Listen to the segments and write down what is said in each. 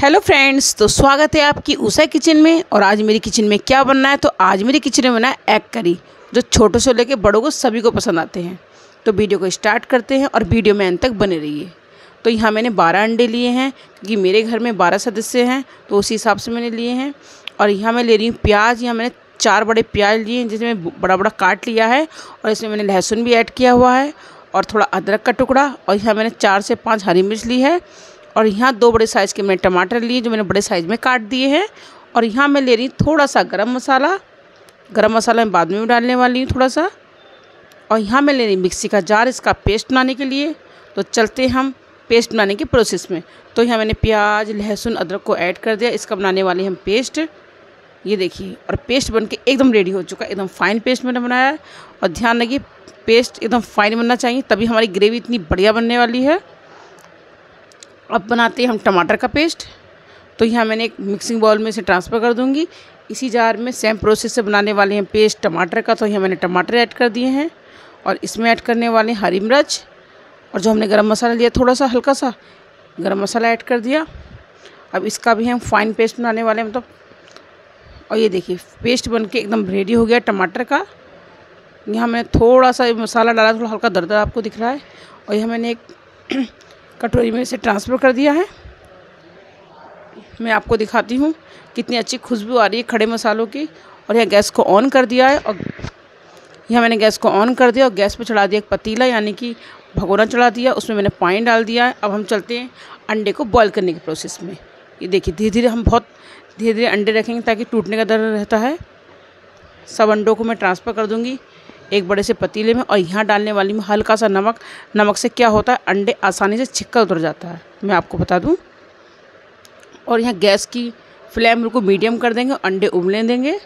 Hello friends तो स्वागत है आपकी उषा किचन में और आज मेरी किचन में क्या बनना है? तो आज मेरी किचन में बना है एग करी जो छोटों से लेकर बड़ों को सभी को पसंद आते हैं। तो वीडियो को स्टार्ट करते हैं और वीडियो में अंत तक बने रहिए। तो यहाँ मैंने बारह अंडे लिए हैं, क्योंकि मेरे घर में बारह सदस्य हैं तो उसी हिसाब से मैंने लिए हैं। और यहाँ मैं ले रही हूँ प्याज, यहाँ मैंने चार बड़े प्याज लिए जिसमें बड़ा बड़ा काट लिया है और इसमें मैंने लहसुन भी ऐड किया हुआ है और थोड़ा अदरक का टुकड़ा और यहाँ मैंने चार से पाँच हरी मिर्च ली है। और यहाँ दो बड़े साइज़ के मैंने टमाटर लिए जो मैंने बड़े साइज़ में काट दिए हैं। और यहाँ मैं ले रही हूँ थोड़ा सा गरम मसाला। गरम मसाला मैं बाद में डालने वाली हूँ थोड़ा सा और यहाँ मैं ले रही मिक्सी का जार, इसका पेस्ट बनाने के लिए। तो चलते हम पेस्ट बनाने के प्रोसेस में। तो यहाँ मैंने प्याज, लहसुन, अदरक को ऐड कर दिया। इसका बनाने वाले हम पेस्ट ये देखिए, और पेस्ट बन के एकदम रेडी हो चुका एकदम फाइन पेस्ट मैंने बनाया और ध्यान रखिए पेस्ट एकदम फाइन बनना चाहिए, तभी हमारी ग्रेवी इतनी बढ़िया बनने वाली है। अब बनाते हैं हम टमाटर का पेस्ट। तो यहाँ मैंने एक मिक्सिंग बाउल में इसे ट्रांसफ़र कर दूँगी। इसी जार में सेम प्रोसेस से बनाने वाले हैं पेस्ट टमाटर का। तो यहाँ मैंने टमाटर ऐड कर दिए हैं और इसमें ऐड करने वाले हैं हरी मिर्च। और जो हमने गरम मसाला लिया थोड़ा सा हल्का सा गरम मसाला ऐड कर दिया। अब इसका भी हम फाइन पेस्ट बनाने वाले हैं मतलब। और ये देखिए पेस्ट बन के एकदम रेडी हो गया टमाटर का। यहाँ मैंने थोड़ा सा मसाला डाला, थोड़ा हल्का दर्द आपको दिख रहा है। और यहाँ मैंने एक कटोरी में इसे ट्रांसफ़र कर दिया है। मैं आपको दिखाती हूँ कितनी अच्छी खुशबू आ रही है खड़े मसालों की और यह गैस को ऑन कर दिया है और यहाँ मैंने गैस को ऑन कर दिया और गैस पर चढ़ा दिया एक पतीला, यानी कि भगोना चढ़ा दिया, उसमें मैंने पानी डाल दिया है। अब हम चलते हैं अंडे को बॉईल करने के प्रोसेस में। ये देखिए धीरे धीरे हम बहुत धीरे धीरे अंडे रखेंगे ताकि टूटने का डर रहता है। सब अंडों को मैं ट्रांसफ़र कर दूँगी। एक बड़े से पतीले में और यहाँ डालने वाली में हल्का सा नमक नमक से क्या होता है? अंडे आसानी से छिक्का उतर जाता है। मैं आपको बता दूँ। और यहाँ गैस की फ्लेम को मीडियम कर देंगे अंडे उबलने देंगे।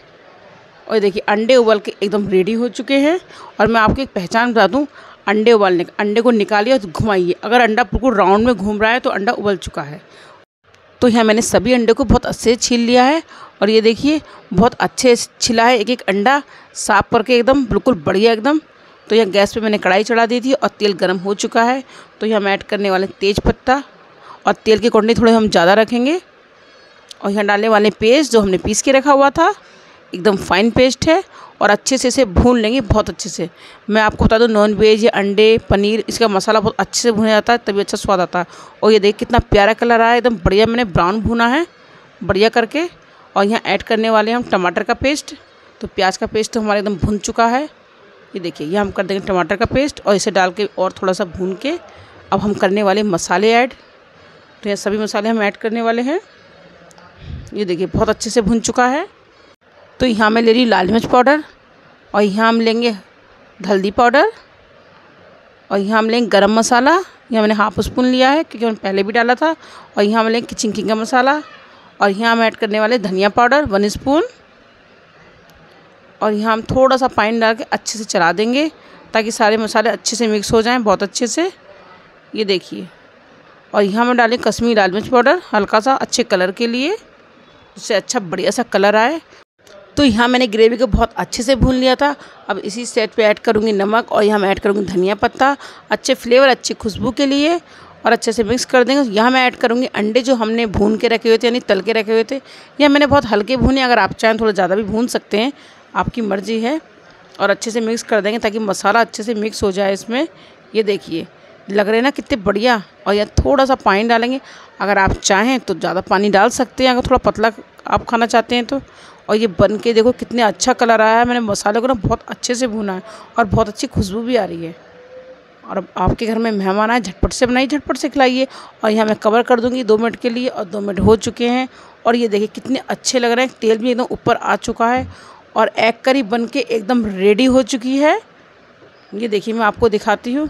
और देखिए, अंडे उबल के एकदम रेडी हो चुके हैं। और मैं आपको एक पहचान बता दूँ, अंडे उबालने का, अंडे को निकालिए और घुमाइए। अगर अंडा बिल्कुल राउंड में घूम रहा है तो अंडा उबल चुका है। तो यहाँ मैंने सभी अंडे को बहुत अच्छे से छील लिया है और ये देखिए, बहुत अच्छे छिला है एक एक अंडा, साफ़ करके एकदम, बिल्कुल बढ़िया एकदम। तो यहाँ गैस पे मैंने कढ़ाई चढ़ा दी थी और तेल गर्म हो चुका है। तो यहाँ हम ऐड करने वाले तेज पत्ता और तेल की क्वान्टिटी थोड़े हम ज़्यादा रखेंगे। और यहाँ डालने वाले पेस्ट जो हमने पीस के रखा हुआ था, एकदम फाइन पेस्ट है और अच्छे से इसे भून लेंगे, बहुत अच्छे से। मैं आपको बता दूँ नॉन वेज या अंडे, पनीर, इसका मसाला बहुत अच्छे से भुना जाता है, तभी अच्छा स्वाद आता है। और ये देख कितना प्यारा कलर आया, एकदम बढ़िया मैंने ब्राउन भुना है, बढ़िया करके। और यहाँ ऐड करने वाले हम टमाटर का पेस्ट तो प्याज का पेस्ट तो हमारा एकदम भुन चुका है। ये देखिए ये हम कर देंगे टमाटर का पेस्ट और इसे डाल के और थोड़ा सा भून के अब हम करने वाले मसाले ऐड तो ये सभी मसाले हम ऐड करने वाले हैं। ये देखिए, बहुत अच्छे से भुन चुका है। तो यहाँ मैं ले रही लाल मिर्च पाउडर और यहाँ हम लेंगे हल्दी पाउडर और यहाँ हम लेंगे गरम मसाला। यहाँ मैंने हाफ़ स्पून लिया है क्योंकि मैंने पहले भी डाला था और यहाँ हम लेंगे किचन किंग का मसाला। और यहाँ हम ऐड करने वाले धनिया पाउडर वन स्पून और यहाँ हम थोड़ा सा पानी डाल के अच्छे से चला देंगे, ताकि सारे मसाले अच्छे से मिक्स हो जाएँ, बहुत अच्छे से. ये देखिए. और यहाँ हम डालें कश्मीरी लाल मिर्च पाउडर हल्का सा अच्छे कलर के लिए, उससे अच्छा बढ़िया सा कलर आए. तो यहाँ मैंने ग्रेवी को बहुत अच्छे से भून लिया था. अब इसी सेट पे ऐड करूँगी नमक और यहाँ मैं ऐड करूँगी धनिया पत्ता. अच्छे फ्लेवर अच्छी खुशबू के लिए. और अच्छे से मिक्स कर देंगे। यहाँ मैं ऐड करूँगी अंडे जो हमने भून के रखे हुए थे, यानी तल के रखे हुए थे। या मैंने बहुत हल्के भूने, अगर आप चाहें थोड़ा ज़्यादा भी भून सकते हैं। आपकी मर्ज़ी है। और अच्छे से मिक्स कर देंगे ताकि मसाला अच्छे से मिक्स हो जाए इसमें। ये देखिए, लग रहे ना कितने बढ़िया। और यहाँ थोड़ा सा पानी डालेंगे। अगर आप चाहें तो ज़्यादा पानी डाल सकते हैं, अगर थोड़ा पतला आप खाना चाहते हैं तो। और ये बन के देखो कितने अच्छा कलर आया है। मैंने मसाले को ना बहुत अच्छे से भुना है और बहुत अच्छी खुशबू भी आ रही है। और अब आपके घर में मेहमान आए, झटपट से बनाइए, झटपट से खिलाइए। और यहाँ मैं कवर कर दूँगी दो मिनट के लिए और दो मिनट हो चुके हैं। और ये देखिए कितने अच्छे लग रहे हैं। तेल भी एकदम ऊपर आ चुका है और एग करी बन के एकदम रेडी हो चुकी है। ये देखिए मैं आपको दिखाती हूँ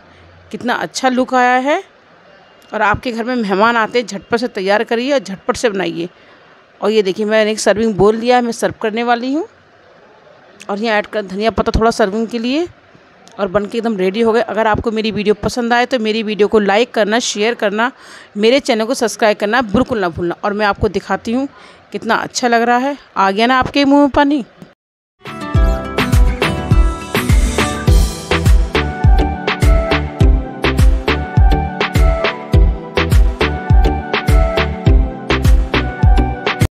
कितना अच्छा लुक आया है। और आपके घर में मेहमान आते हैं, झटपट से तैयार करिए और झटपट से बनाइए। और ये देखिए मैंने एक सर्विंग बोल लिया मैं सर्व करने वाली हूँ। और यहाँ ऐड कर धनिया पत्ता थोड़ा सर्विंग के लिए। और बन के एकदम रेडी हो गए। अगर आपको मेरी वीडियो पसंद आए तो मेरी वीडियो को लाइक करना शेयर करना, मेरे चैनल को सब्सक्राइब करना बिल्कुल ना भूलना। और मैं आपको दिखाती हूँ कितना अच्छा लग रहा है। आ गया ना आपके मुँह में पानी।